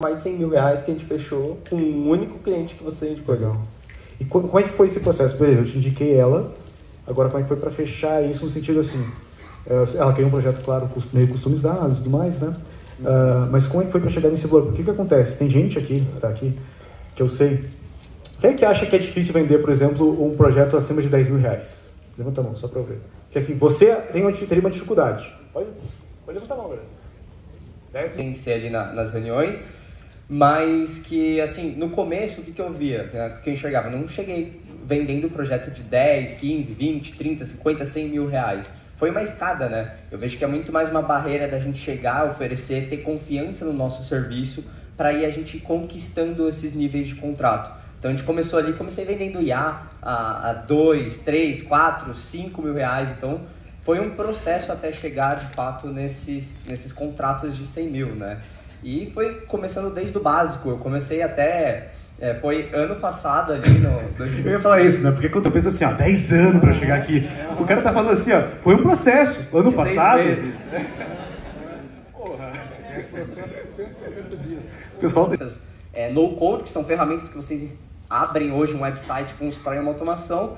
mais de 100 mil reais que a gente fechou com um único cliente que você indicou. Legal. E co- como é que foi esse processo? Beleza, eu te indiquei ela, agora como é que foi para fechar isso no sentido assim? eh, Ela queria um projeto, claro, meio customizado e tudo mais, né? Ah, mas como é que foi para chegar nesse valor? Porque o que, que acontece? Tem gente aqui, que tá aqui, que eu sei, quem é que acha que é difícil vender, por exemplo, um projeto acima de 10 mil reais? Levanta a mão, só para eu ver. Porque assim, você tem uma, teria uma dificuldade. Pode, pode levantar a mão, galera. 10 mil. tem que ser ali na- nas reuniões, mas que, assim, no começo, o que, que eu via, né, o que eu enxergava? Não cheguei vendendo projeto de 10, 15, 20, 30, 50, 100 mil reais. Foi uma escada, né? Eu vejo que é muito mais uma barreira da gente chegar, oferecer, ter confiança no nosso serviço, para ir a gente conquistando esses níveis de contrato. Então a gente começou ali, comecei vendendo IA a 2, 3, 4, 5 mil reais. Então foi um processo até chegar de fato nesses, nesses contratos de 100 mil, né? E foi começando desde o básico. Eu comecei até. é, foi ano passado ali no. Eu ia falar isso, né? Porque quando eu penso assim, ó, 10 anos pra chegar aqui, o cara tá falando assim, ó, foi um processo. Ano de seis passado, meses. o pessoal. ferramentas é, no code, que são ferramentas que vocês abrem hoje um website, constroem uma automação,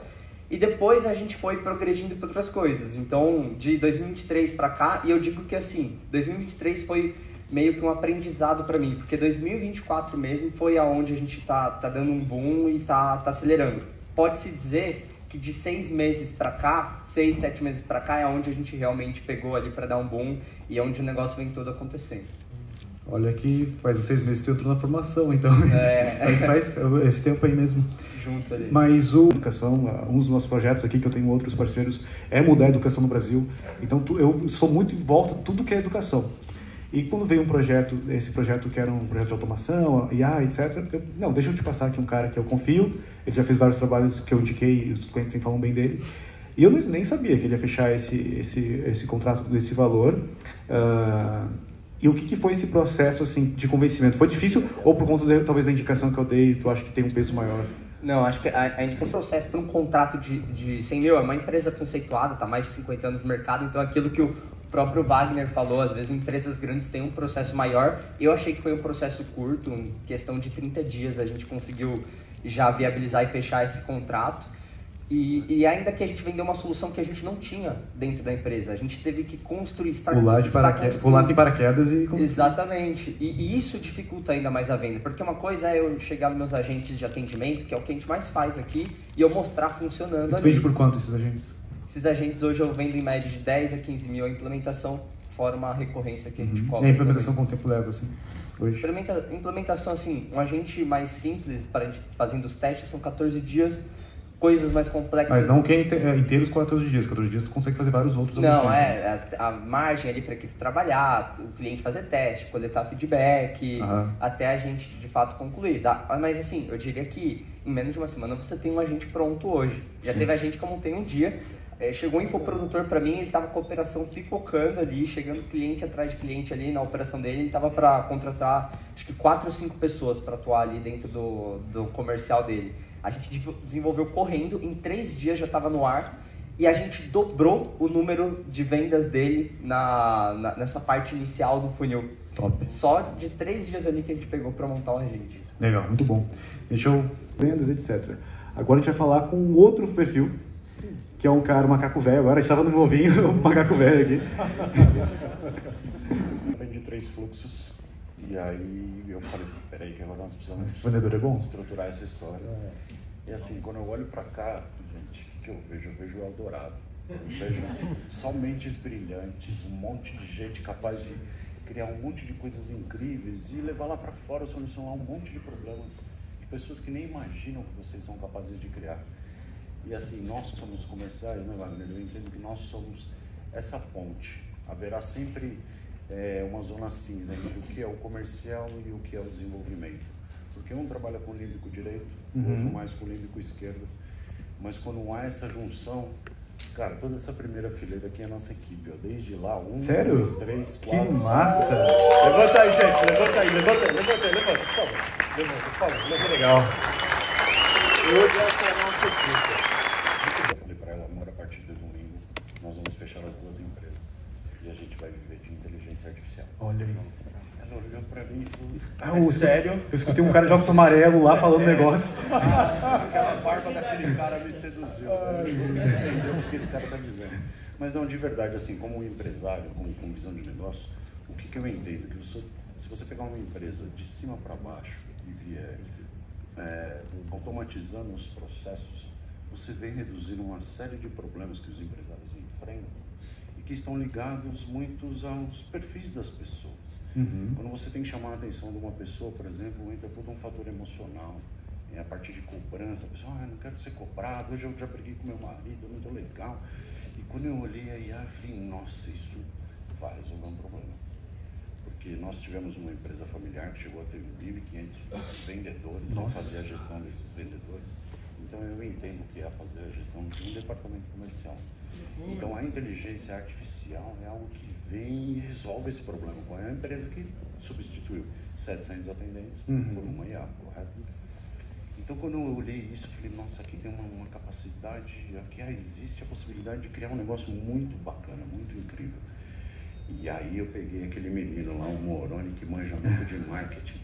e depois a gente foi progredindo para outras coisas. Então, de 2023 para cá, e eu digo que assim, 2023 foi meio que um aprendizado para mim, porque 2024 mesmo foi aonde a gente tá, tá dando um boom e tá, tá acelerando. Pode-se dizer que de seis meses para cá, seis, sete meses para cá, é onde a gente realmente pegou ali para dar um boom e é onde o negócio vem todo acontecendo. Olha que faz uns seis meses que tu entrou na formação, então. É. É faz esse tempo aí mesmo. Junto ali. Mas o educação, um dos nossos projetos aqui, que eu tenho outros parceiros, é mudar a educação no Brasil. Então eu sou muito em volta tudo que é educação. E quando veio um projeto, esse projeto que era um projeto de automação, IA, etc., eu, não, deixa eu te passar aqui um cara que eu confio, ele já fez vários trabalhos que eu indiquei, e os clientes sempre falam bem dele. E eu nem- sabia que ele ia fechar esse, esse, esse contrato desse valor. Ah, e o que, que foi esse processo assim de convencimento? Foi difícil ou por conta de, talvez da indicação que eu dei, tu acha que tem um peso maior? Não, acho que a, a indicação processo para um contrato de, de 100 mil é uma empresa conceituada, tá mais de 50 anos no mercado, então aquilo que o próprio Wagner falou, às vezes empresas grandes têm um processo maior. Eu achei que foi um processo curto, em questão de 30 dias a gente conseguiu já viabilizar e fechar esse contrato. E, e ainda que a gente vendeu uma solução que a gente não tinha dentro da empresa, a gente teve que construir, estar, Pular de paraquedas, pular de paraquedas e conseguir. Exatamente. E, e isso dificulta ainda mais a venda. Porque uma coisa é eu chegar nos meus agentes de atendimento, que é o que a gente mais faz aqui, e eu mostrar funcionando Tu ali. vende por quanto esses agentes? Esses agentes hoje eu vendo em média de 10 a 15 mil a implementação, fora uma recorrência que a gente Uhum. cobra. E a implementação quanto tempo leva, assim, hoje? Implementa- implementação, assim, um agente mais simples para a gente fazendo os testes são 14 dias, coisas mais complexas. Mas não que é inte- é inteiros 14 dias. 14 dias tu consegue fazer vários outros Não, é a, a margem ali para a equipe trabalhar, o cliente fazer teste, coletar feedback, Aham. até a gente de fato concluir. Dá- Mas assim, eu diria que em menos de uma semana você tem um agente pronto hoje. Já Sim. teve agente que eu montei um dia, eh, chegou um infoprodutor para mim, ele estava com a operação pipocando ali, chegando cliente atrás de cliente ali na operação dele, ele estava para contratar acho que quatro ou cinco pessoas para atuar ali dentro do, do comercial dele. A gente desenvolveu correndo, em três dias já estava no ar e a gente dobrou o número de vendas dele na, na- nessa parte inicial do funil. Top. Só de três dias ali que a gente pegou para montar o agente. Legal, muito bom. Deixa eu... Vendas, etc. Agora a gente vai falar com outro perfil, que é um cara, um macaco velho. Agora a gente tava no novinho, um macaco velho aqui. Aprendi três fluxos e aí eu falei, peraí que agora nós precisamos vendedor é bom? estruturar essa história. E assim, quando eu olho pra cá, gente, o que, que eu vejo? Eu vejo o Eldorado. Eu vejo só mentes brilhantes, um monte de gente capaz de criar um monte de coisas incríveis e levar lá pra fora solucionar um monte de problemas de pessoas que nem imaginam que vocês são capazes de criar. E assim, nós somos comerciais, né, Wagner? Eu entendo que nós somos essa ponte. Haverá sempre é, uma zona cinza entre o que é o comercial e o que é o desenvolvimento. Porque um trabalha com o límbico direito, Uhum. outro mais com o límbico esquerdo. Mas quando há essa junção, cara, toda essa primeira fileira aqui é a nossa equipe. Ó, desde lá, um, Sério? dois, três, Que quatro. cinco. massa! Levanta aí, gente, levanta aí, levanta aí, levanta aí, levanta, por favor. Levanta, por favor, levanta. Legal. Hoje essa é a nossa equipe. Eu falei para ela, amor, a partir de domingo nós vamos fechar as duas empresas e a gente vai viver de inteligência artificial. Olha aí. Ele olhou pra mim e falou, Ah, é eu- sério? Eu escutei um cara de óculos amarelo lá falando negócio. Aquela barba daquele cara me seduziu. Entendeu o que esse cara tá dizendo. Mas não, de verdade, assim, como empresário, como com visão de negócio, o que, que eu entendo? Que você, se você pegar uma empresa de cima para baixo e vier é, automatizando os processos, você vem reduzindo uma série de problemas que os empresários enfrentam e que estão ligados muitos aos perfis das pessoas. Quando você tem que chamar a atenção de uma pessoa, por exemplo, entra todo um fator emocional. É a partir de cobrança, a pessoa, ah, não quero ser cobrado, hoje eu já briguei com meu marido, não estou legal. E quando eu olhei a IA, eu falei, nossa, isso vai resolver um problema. Porque nós tivemos uma empresa familiar que chegou a ter 1.500 vendedores, a fazer a gestão desses vendedores. Então eu entendo que é fazer a gestão de um departamento comercial. Então a inteligência artificial é algo que vem e resolve esse problema. Qual é a empresa que substituiu 700 atendentes por uma IA, correto? Então, quando eu olhei isso, eu falei, nossa, aqui tem uma, uma capacidade, aqui existe a possibilidade de criar um negócio muito bacana, muito incrível. E aí eu peguei aquele menino lá, o Moroni, que manja muito de marketing.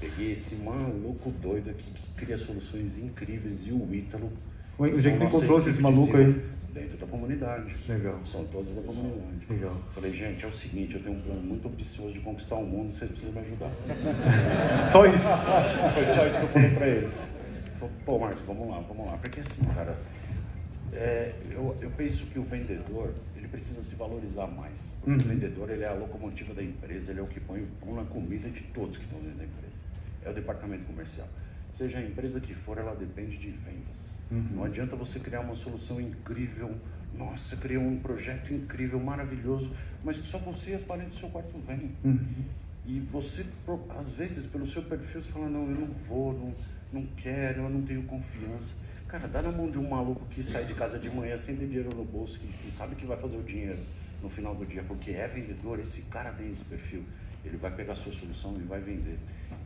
Peguei esse maluco doido aqui que cria soluções incríveis e o Ítalo. Onde é que nossa encontrou esse maluco aí? Dentro da comunidade. Legal. São todos da comunidade. Legal. Falei, gente, é o seguinte, eu tenho um plano muito ambicioso de conquistar o mundo, vocês precisam me ajudar. Só isso. Foi só isso que eu falei pra eles. Falei, pô, Marcos, vamos lá, vamos lá. Porque assim, cara, é, eu, eu penso que o vendedor, ele precisa se valorizar mais. Porque o vendedor, ele é a locomotiva da empresa, ele é o que põe o pão na comida de todos que estão dentro da empresa. É o departamento comercial. Seja a empresa que for, ela depende de vendas. Não adianta você criar uma solução incrível, nossa, criou um projeto incrível, maravilhoso, mas que só você e as paredes do seu quarto veem. E você, às vezes, pelo seu perfil, você fala, não, eu não vou, não, não quero, eu não tenho confiança. Cara, dá na mão de um maluco que sai de casa de manhã sem ter dinheiro no bolso, que, que sabe que vai fazer o dinheiro no final do dia, porque é vendedor, esse cara tem esse perfil. Ele vai pegar a sua solução e vai vender.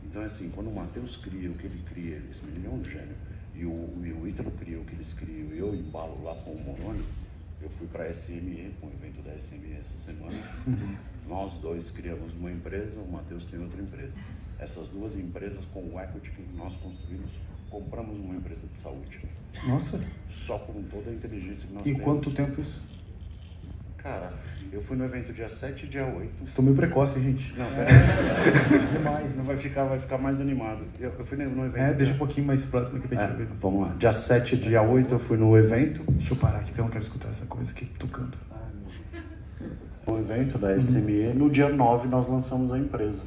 Então, é assim, quando o Matheus cria o que ele cria, esse menino é um gênio, e o, e o Ítalo cria o que eles criam, eu embalo lá com o Moroni, eu fui para a SME, com o evento da SME essa semana. Nós dois criamos uma empresa, o Matheus tem outra empresa. Essas duas empresas, com o equity que nós construímos, compramos uma empresa de saúde. Nossa. Só com toda a inteligência que nós E temos. quanto tempo isso? Cara, eu fui no evento dia 7 e dia 8. Estou meio precoce, gente. Não, peraí. Não vai ficar, vai ficar mais animado. Eu, eu fui no evento. É, deixa um pouquinho mais próximo aqui pra É, gente ver. vamos lá. Dia 7 e dia 8 eu fui no evento. Deixa eu parar aqui, porque eu não quero escutar essa coisa aqui tocando. no evento da SME. No dia 9 nós lançamos a empresa.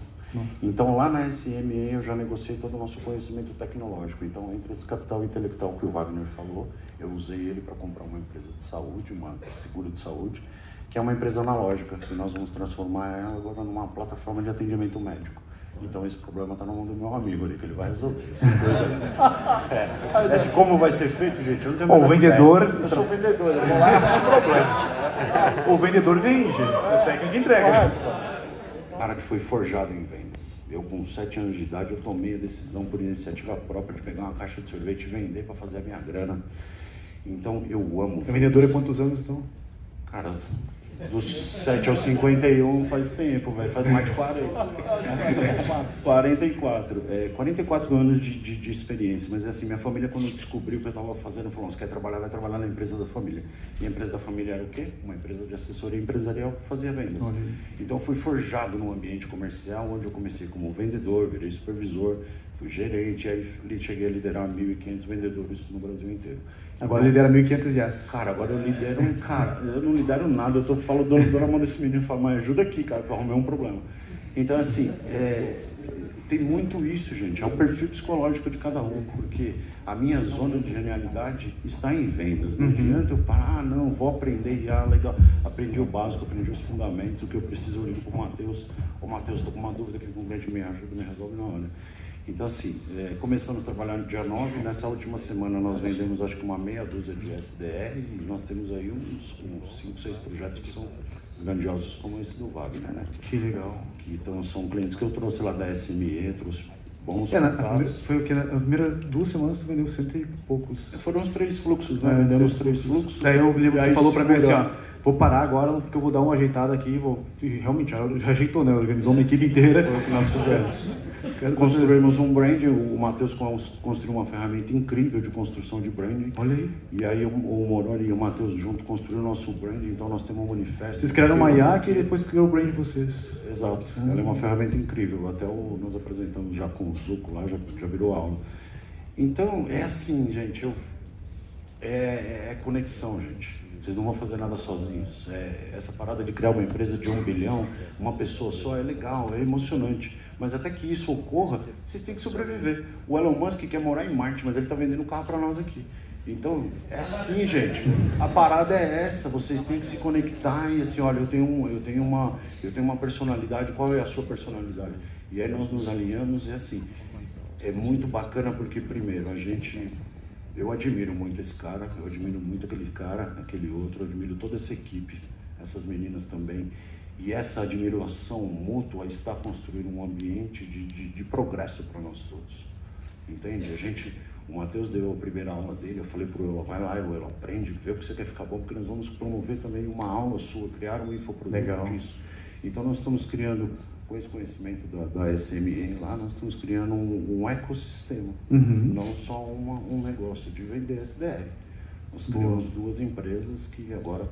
Então lá na SME eu já negociei todo o nosso conhecimento tecnológico. Então entre esse capital intelectual que o Wagner falou, eu usei ele para comprar uma empresa de saúde, uma seguro de saúde, que é uma empresa analógica, que nós vamos transformar ela agora numa plataforma de atendimento médico. Então esse problema está na mão do meu amigo ali, que ele vai resolver. Essa coisa aí. É, esse como vai ser feito, gente, eu não tenho a Bom, o vendedor- ideia. Eu sou vendedor, eu vou lá e tem problema. O vendedor vende, o técnico entrega. Cara que foi forjado em vendas. Eu, com sete anos de idade, eu tomei a decisão por iniciativa própria de pegar uma caixa de sorvete e vender para fazer a minha grana. Então, eu amo O vendedor é vendas. quantos anos, então? Cara, dos 7 aos 51 faz tempo, velho. Faz mais de 40. 44. É, 44 anos de, de, de experiência. Mas é assim, minha família, quando descobriu o que eu estava fazendo, falou: você quer trabalhar, vai trabalhar na empresa da família. E a empresa da família era o quê? Uma empresa de assessoria empresarial que fazia vendas. Olha. Então, fui forjado num ambiente comercial, onde eu comecei como vendedor, virei supervisor, fui gerente, aí cheguei a liderar 1.500 vendedores no Brasil inteiro. Agora ele dera 1.500 reais. Cara, agora eu lidero um cara, eu não lidero nada, eu tô falo dou, dou na mão desse menino e falo, mas ajuda aqui, cara, que eu arrumei um problema. Então, assim, é, tem muito isso, gente, é o perfil psicológico de cada um, porque a minha zona de genialidade está em vendas. Não adianta eu parar, ah, não, vou aprender, ah, legal, aprendi o básico, aprendi os fundamentos, o que eu preciso eu ligo pro Matheus, ô Matheus, tô com uma dúvida que o cliente me ajuda, me resolve na hora. Então, assim, é, começamos a trabalhar no dia 9, nessa última semana nós vendemos acho que uma meia dúzia de SDR e nós temos aí uns 5, 6 projetos que são grandiosos como esse do Wagner, né? Que legal. Que, então, são clientes que eu trouxe lá da SME, trouxe bons É, primeira, foi o que? Na primeira duas semanas tu vendeu cento e poucos. Foram os três fluxos, né? É, Vendemos três fluxos. Daí eu lembro que tu falou pra mim assim, ó. Vou parar agora porque eu vou dar uma ajeitada aqui, vou... E realmente, já, ajeitou, né? Organizou uma equipe inteira. Foi o que nós fizemos. Construímos um brand, o Matheus cons- construiu uma ferramenta incrível de construção de branding. Olha aí. E aí o, Moroni e o Matheus junto construíram o nosso brand, então nós temos um manifesto. Vocês criaram uma. IAC e depois criou o brand de vocês. Exato. Ela é uma ferramenta incrível. Até o, nós apresentamos já com o Zuco lá, já, já virou aula. Então, é assim, gente. Eu, é, é conexão, gente. Vocês não vão fazer nada sozinhos. É, essa parada de criar uma empresa de um bilhão, uma pessoa só, é legal, é emocionante. Mas até que isso ocorra, vocês têm que sobreviver. O Elon Musk quer morar em Marte, mas ele está vendendo carro para nós aqui. Então, é assim, gente. A parada é essa. Vocês têm que se conectar e assim, olha, eu tenho, um, eu tenho, uma, eu tenho uma personalidade. Qual é a sua personalidade? E aí nós nos alinhamos e assim. É muito bacana porque, primeiro, a gente. Eu admiro muito esse cara, eu admiro muito aquele cara, aquele outro, eu admiro toda essa equipe, essas meninas também. E essa admiração mútua está construindo um ambiente de, de, de progresso para nós todos. Entende? A gente, o Matheus deu a primeira aula dele, eu falei pro Elo, vai lá, Elo, aprende, vê o que você quer ficar bom, porque nós vamos promover também uma aula sua, criar um infoproduto Legal. disso. Então nós estamos criando, com esse conhecimento da, da SME lá, nós estamos criando um, um ecossistema, Uhum. não só uma, um negócio de vender SDR. Nós Boa. criamos duas empresas que agora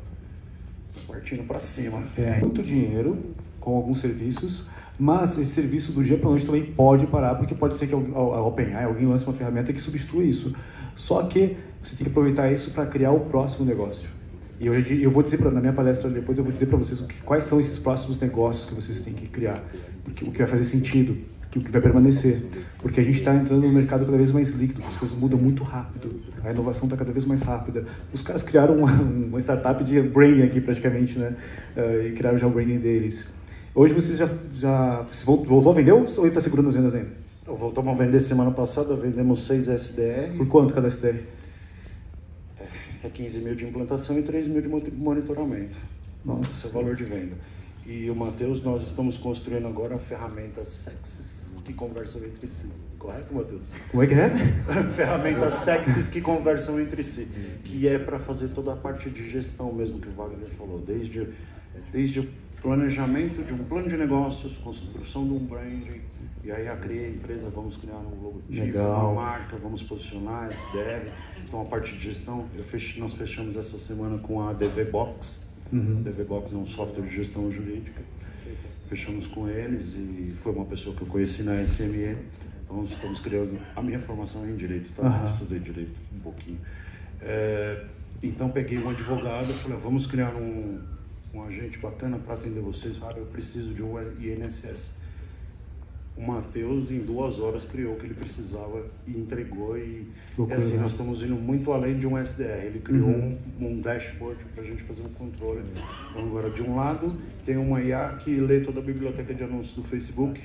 estão partindo para cima. É, muito dinheiro com alguns serviços, mas esse serviço do dia para noite também pode parar, porque pode ser que a OpenAI, alguém lance uma ferramenta que substitua isso. Só que você tem que aproveitar isso para criar o próximo negócio. E eu, eu vou dizer pra, na minha palestra depois, eu vou dizer para vocês que- quais são esses próximos negócios que vocês têm que criar, porque o que vai fazer sentido, que o que vai permanecer, porque a gente está entrando num mercado cada vez mais líquido, as coisas mudam muito rápido, a inovação está cada vez mais rápida. Os caras criaram uma, uma startup de branding aqui praticamente, né? Eh, e criaram já o branding deles. Hoje vocês já, já voltou a vender ou está segurando as vendas ainda? Voltamos a vender semana passada, vendemos 6 SDR. Por quanto cada SDR? É 15 mil de implantação e 3 mil de moni- monitoramento. Nossa. Esse é o valor de venda. E o Matheus, nós estamos construindo agora ferramentas sexys que conversam entre si. Correto, Matheus? Como é que é? ferramentas sexys que conversam entre si. Que é para fazer toda a parte de gestão mesmo que o Wagner falou. Desde, desde o planejamento de um plano de negócios, construção de um branding. E aí a criei a empresa, vamos criar um logotipo, Legal. uma marca, vamos posicionar SDR. Então a parte de gestão, fech- nós fechamos essa semana com a DV Box. Uhum. A DV Box é um software de gestão jurídica. Fechamos com eles e foi uma pessoa que eu conheci na SME. Então estamos criando. A minha formação é em direito, tá? Aham. Eu estudei direito um pouquinho. É, então peguei um advogado e falei, vamos criar um, um agente bacana para atender vocês. Ah, eu preciso de um INSS. O Matheus, em duas horas, criou o que ele precisava e entregou. E, Loucura, e assim, né? nós estamos indo muito além de um SDR. Ele criou Uhum. um, um dashboard para a gente fazer um controle. Então, agora, de um lado, tem uma IA que lê toda a biblioteca de anúncios do Facebook.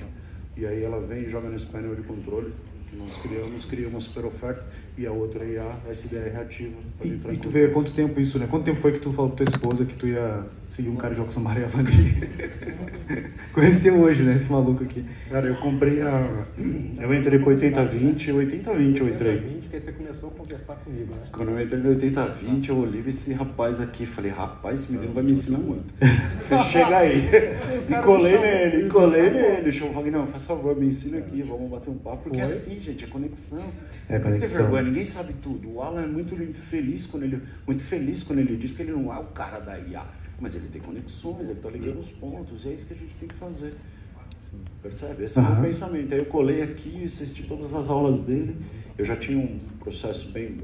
E aí ela vem e joga nesse painel de controle que nós criamos, cria uma super oferta. E a outra IA, SDR ativa. para E, e tu vê quanto tempo isso, né? Quanto tempo foi que tu falou pra tua esposa que tu ia seguir um cara de óculos amarelos ali? Conheceu hoje, né? Esse maluco aqui. Cara, eu comprei a. Eu entrei pro 8020, 8020 eu entrei. 20, que aí você começou a conversar comigo, né? Quando eu entrei no 8020, eu olhei esse rapaz aqui. Falei, rapaz, esse menino vai me ensinar muito. Falei, Chega aí. E colei nele, e colei nele. Show, Wagner, faz favor, me ensina aqui, vamos bater um papo. Porque é assim, gente, é conexão. É Não tem conexão. vergonha, ninguém sabe tudo. O Alan é muito feliz quando ele, muito feliz quando ele diz que ele não é o cara da IA. Mas ele tem conexões, ele tá ligando os pontos, e é isso que a gente tem que fazer. Percebe? Esse é o meu pensamento. Aí eu colei aqui, assisti todas as aulas dele. Eu já tinha um processo bem,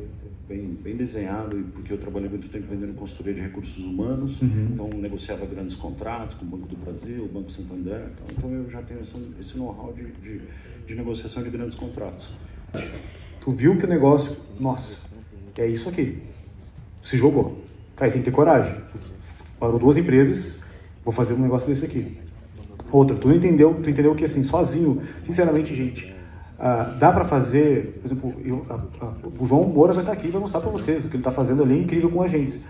bem, bem desenhado, porque eu trabalhei muito tempo vendendo consultoria de recursos humanos. Uhum. Então, negociava grandes contratos com o Banco do Brasil, o Banco Santander. Então, então eu já tenho esse, esse know-how de, de, de negociação de grandes contratos. Tu viu que o negócio, nossa, é isso aqui. Se jogou. Aí tem que ter coragem. Parou duas empresas, vou fazer um negócio desse aqui. Outra, tu entendeu, tu entendeu que assim, sozinho, sinceramente, gente, ah, dá pra fazer, por exemplo, eu- o João Moura vai estar aqui e vai mostrar pra vocês o que ele tá fazendo ali é incrível com agentes.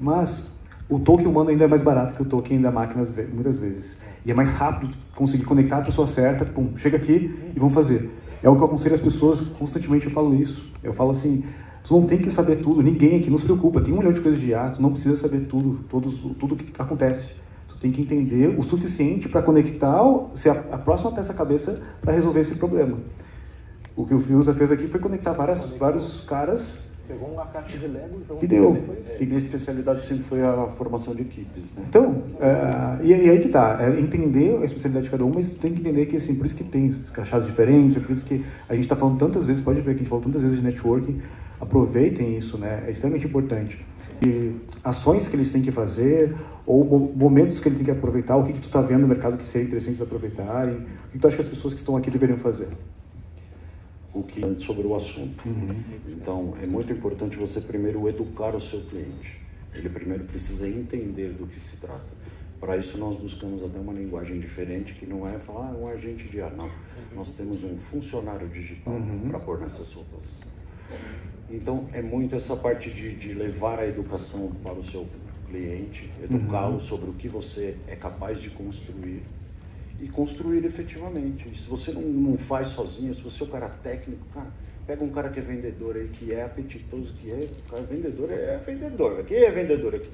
Mas o token humano ainda é mais barato que o token da máquina muitas vezes. E é mais rápido conseguir conectar a pessoa certa, pum, chega aqui e vamos fazer. É o que eu aconselho as pessoas, constantemente eu falo isso. Eu falo assim, tu não tem que saber tudo, ninguém aqui, não se preocupa, tem um milhão de coisas de IA, tu não precisa saber tudo, todos, tudo que acontece. Tu tem que entender o suficiente para conectar, ser a, a próxima peça-cabeça para resolver esse problema. O que o Fiusa fez aqui foi conectar várias, vários caras Pegou uma caixa de Lego e deu. E minha especialidade sempre foi a formação de equipes, né? Então, é, e, e aí que tá, é entender a especialidade de cada um, mas tem que entender que, assim, por isso que tem caixas diferentes, é por isso que a gente está falando tantas vezes, pode ver que a gente falou tantas vezes de networking, aproveitem isso, né? É extremamente importante. E ações que eles têm que fazer, ou momentos que ele tem que aproveitar, o que, que tu está vendo no mercado que seria interessante eles aproveitarem, o que tu acha que as pessoas que estão aqui deveriam fazer? o que sobre o assunto. Uhum. Então, é muito importante você primeiro educar o seu cliente. Ele primeiro precisa entender do que se trata. Para isso, nós buscamos até uma linguagem diferente, que não é falar ah, um agente de ar, não. Nós temos um funcionário digital uhum. para pôr nessa sua posição. Então, é muito essa parte de, de levar a educação para o seu cliente, educá-lo uhum. sobre o que você é capaz de construir e construir efetivamente. E se você não, não faz sozinho, se você é o cara técnico, cara, pega um cara que é vendedor aí, que é apetitoso, que é, o cara é vendedor, é vendedor. Quem é vendedor aqui?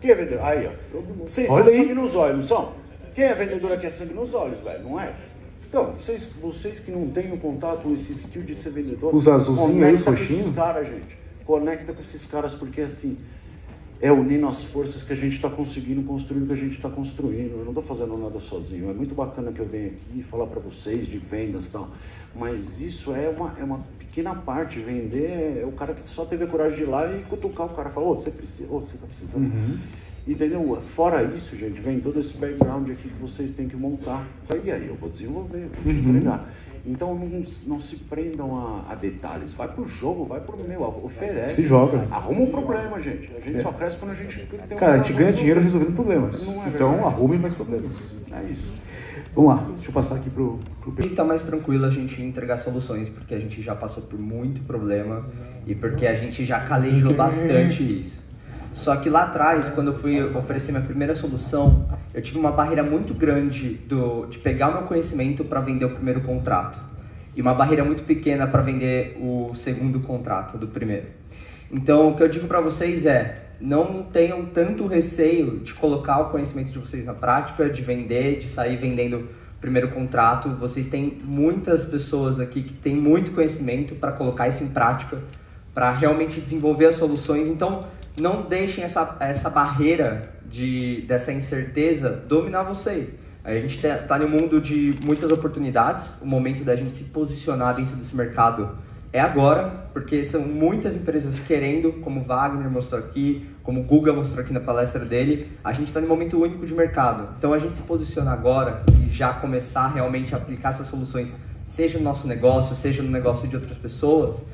Quem é vendedor? Aí, ó. Vocês são sangue nos olhos, não são? Quem é vendedor aqui é sangue nos olhos, velho, não é? Então, vocês, vocês que não têm o contato com esse skill de ser vendedor, Os azulzinhos aí, com esses caras, gente. Conecta com esses caras, porque assim, é unindo as forças que a gente está conseguindo construir o que a gente está construindo. Eu não estou fazendo nada sozinho. É muito bacana que eu venha aqui falar para vocês de vendas e tal, mas isso é uma, é uma pequena parte. Vender é o cara que só teve a coragem de ir lá e cutucar o cara e falar: Ô, oh, você precisa, oh, você está precisando. Uhum. Entendeu? Fora isso, gente, vem todo esse background aqui que vocês têm que montar. E aí, eu vou desenvolver, eu vou uhum. entregar. Então não, não se prendam a, a, detalhes. Vai pro jogo, vai pro meu, oferece. Se joga. Arruma um problema, gente. A gente é. só cresce quando a gente tem um Cara, a gente ganha dinheiro resolvendo problemas. É então arrume mais problemas. É isso. Vamos lá, deixa eu passar aqui pro, pro Pedro. tá mais tranquilo a gente entregar soluções, porque a gente já passou por muito problema e porque a gente já calejou bastante isso. Só que lá atrás, quando eu fui oferecer minha primeira solução, eu tive uma barreira muito grande do, de pegar o meu conhecimento para vender o primeiro contrato. E uma barreira muito pequena para vender o segundo contrato do primeiro. Então, o que eu digo para vocês é: não tenham tanto receio de colocar o conhecimento de vocês na prática, de vender, de sair vendendo o primeiro contrato. Vocês têm muitas pessoas aqui que têm muito conhecimento para colocar isso em prática, para realmente desenvolver as soluções. Então, não deixem essa, essa barreira de, dessa incerteza dominar vocês. A gente está tá no mundo de muitas oportunidades, o momento da gente se posicionar dentro desse mercado é agora, porque são muitas empresas querendo, como Wagner mostrou aqui, como Google mostrou aqui na palestra dele, a gente está no momento único de mercado. Então a gente se posiciona agora e já começar realmente a aplicar essas soluções, seja no nosso negócio, seja no negócio de outras pessoas,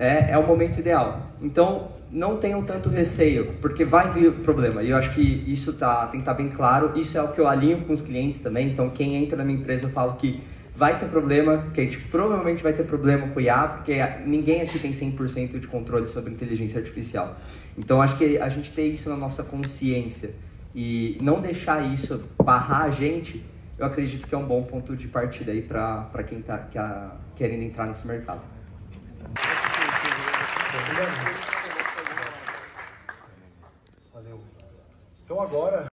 é, é o momento ideal. Então, não tenham tanto receio, porque vai vir problema. E eu acho que isso tá, tem que estar tá bem claro. Isso é o que eu alinho com os clientes também. Então, quem entra na minha empresa, eu falo que vai ter problema, que a gente provavelmente vai ter problema com IA, porque ninguém aqui tem 100% de controle sobre inteligência artificial. Então, acho que a gente ter isso na nossa consciência e não deixar isso barrar a gente, eu acredito que é um bom ponto de partida aí para quem está que querendo entrar nesse mercado. Valeu. Então agora